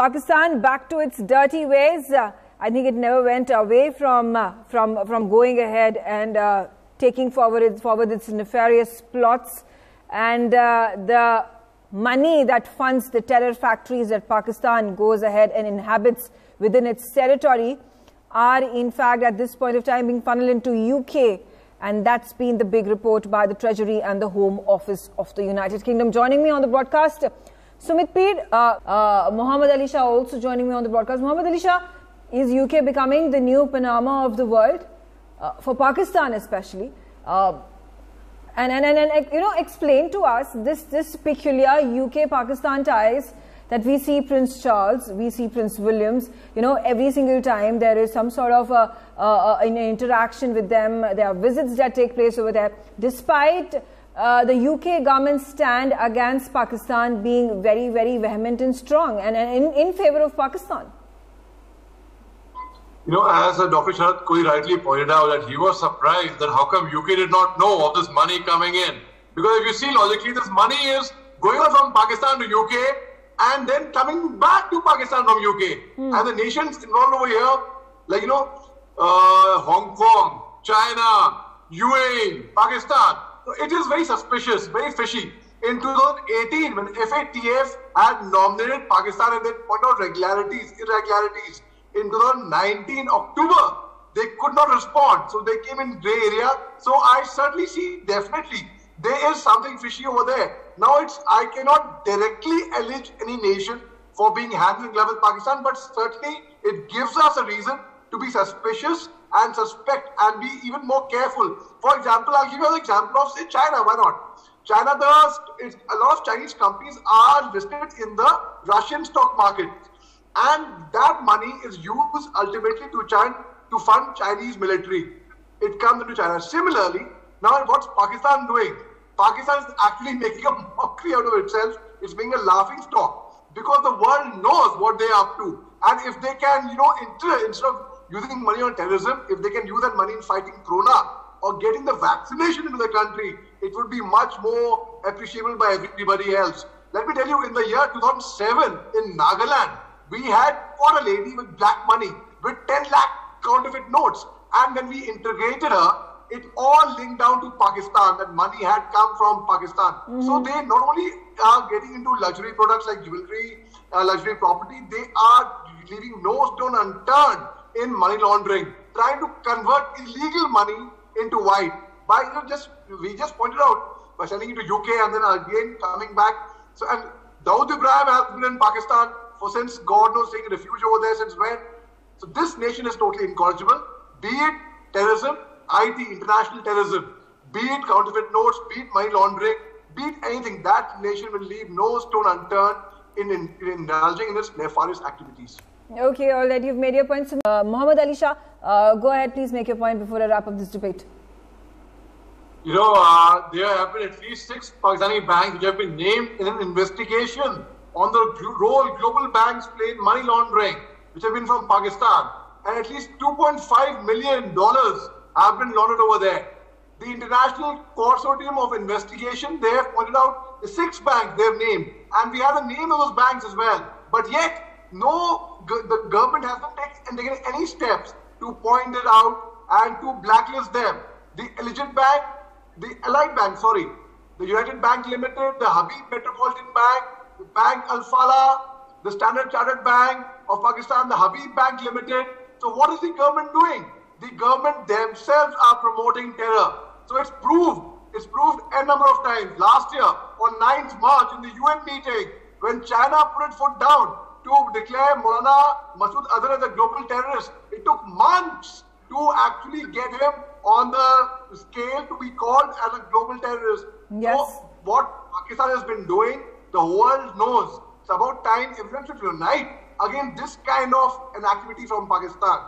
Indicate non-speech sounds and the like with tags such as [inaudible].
Pakistan back to its dirty ways. Uh, I think it never went away from uh, from from going ahead and uh, taking forward its, forward its nefarious plots and uh, the money that funds the terror factories that Pakistan goes ahead and inhabits within its territory are in fact at this point of time being funneled into UK and that's been the big report by the Treasury and the Home Office of the United Kingdom. Joining me on the broadcast, Sumit Peer, uh, uh, Muhammad Ali Shah also joining me on the broadcast. Muhammad Ali Shah, is UK becoming the new Panama of the world? Uh, for Pakistan especially. Uh, and, and, and, and, you know, explain to us this, this peculiar UK-Pakistan ties that we see Prince Charles, we see Prince Williams, you know, every single time there is some sort of a, a, a, an interaction with them, there are visits that take place over there, despite uh, the UK government stand against Pakistan being very, very vehement and strong and, and in, in favor of Pakistan. You know, as uh, Dr. Sharat Koi rightly pointed out, that he was surprised that how come UK did not know of this money coming in. Because if you see logically, this money is going from Pakistan to UK and then coming back to Pakistan from UK. Mm. And the nations involved over here, like, you know, uh, Hong Kong, China, UAE, Pakistan. It is very suspicious, very fishy. In 2018, when FATF had nominated Pakistan and they pointed out regularities, irregularities, in 2019 October, they could not respond. So they came in gray area. So I certainly see definitely there is something fishy over there. Now it's I cannot directly allege any nation for being hand in glove with Pakistan, but certainly it gives us a reason to be suspicious and suspect and be even more careful. For example, I'll give you an example of say China. Why not? China, the a lot of Chinese companies are listed in the Russian stock market, and that money is used ultimately to China to fund Chinese military. It comes into China. Similarly, now what's Pakistan doing? Pakistan is actually [laughs] making a mockery out of itself. It's being a laughing stock because the world knows what they're up to. And if they can, you know, instead of using money on terrorism, if they can use that money in fighting corona or getting the vaccination into the country, it would be much more appreciable by everybody else. Let me tell you, in the year 2007 in Nagaland, we had caught a lady with black money with 10 lakh counterfeit notes. And when we integrated her, it all linked down to Pakistan. That money had come from Pakistan. Mm. So they not only are getting into luxury products like jewelry, uh, luxury property, they are leaving no stone unturned in money laundering, trying to convert illegal money into white. By you know, just we just pointed out by sending it to UK and then again coming back. So and Dawood Ibrahim has been in Pakistan for since God knows taking refuge over there since when. So this nation is totally incorrigible. Be it terrorism, IT, international terrorism, be it counterfeit notes, be it money laundering, be it anything, that nation will leave no stone unturned in, in, in indulging in its nefarious activities. Okay, all right, you've made your points. Uh, Muhammad Ali Shah, uh, go ahead, please make your point before I wrap up this debate. You know, uh, there have been at least six Pakistani banks which have been named in an investigation on the role global banks played in money laundering, which have been from Pakistan. And at least $2.5 million have been laundered over there. The International Consortium of Investigation, they have pointed out the six banks they have named, and we have the name of those banks as well. But yet, no, the government hasn't taken any steps to point it out and to blacklist them. The Allied Bank, the Allied Bank, sorry, the United Bank Limited, the Habib Metropolitan Bank, the Bank Al Falah, the Standard Chartered Bank of Pakistan, the Habib Bank Limited. So what is the government doing? the government themselves are promoting terror. So it's proved, it's proved a number of times. Last year, on 9th March, in the UN meeting, when China put its foot down to declare Maulana Masood Azhar as a global terrorist, it took months to actually get him on the scale to be called as a global terrorist. Yes. So what Pakistan has been doing, the world knows. It's about time everyone should unite against this kind of an activity from Pakistan.